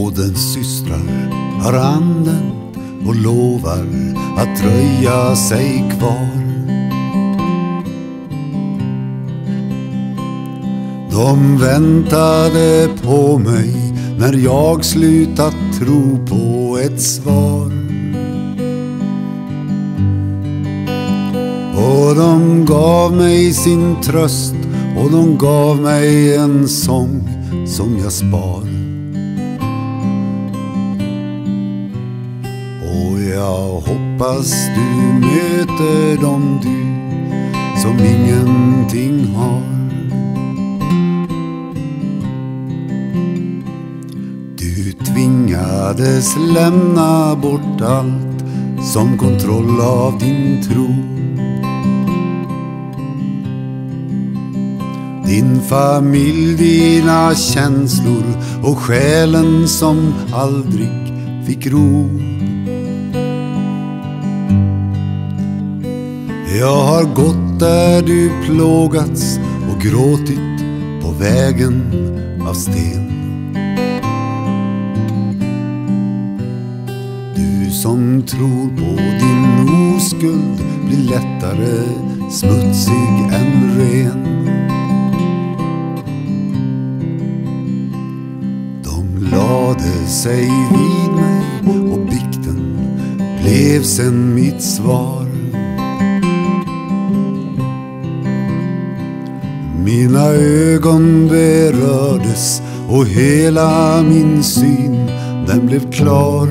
nådens systrar har anden och lovar att dröja sig kvar. De väntade på mig när jag slutat tro på ett svar. Och de gav mig sin tröst och de gav mig en sång som jag spar. Och jag hoppas du möter dem du som ingenting har. Du tvingades lämna bort allt som kontroll av din tro. Din familj, dina känslor och själen som aldrig fick ro. Jag har gått där du plågats och gråtit på vägen av sten. Du som tror på din oskuld blir lättare smutsig än ren. De lade sig vid mig och bikten blev sen mitt svar. Mina ögon berördes och hela min syn den blev klar.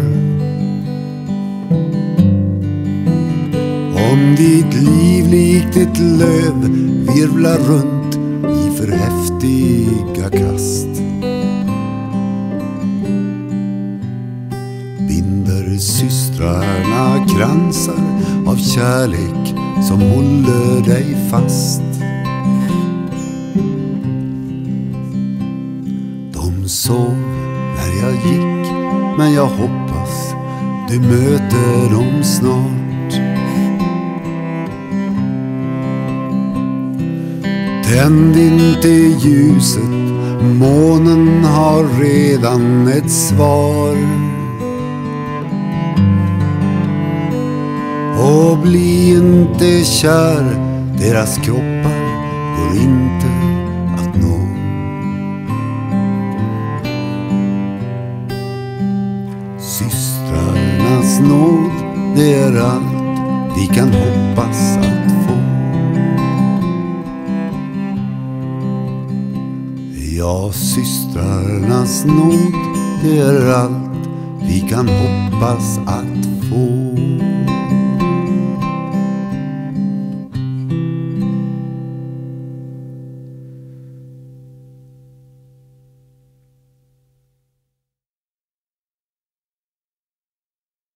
Om ditt liv likt ett löv virvlar runt i för häftiga kast. Binder systrarna kransar av kärlek som håller dig fast. De sov när jag gick, men jag hoppas du möter dem snart. Tänd inte ljuset, månen har redan ett svar. Och bli inte kär, deras kroppar Systrarnas nåd, det är allt vi kan hoppas att få. Ja, systrarnas nåd, det är allt vi kan hoppas att få.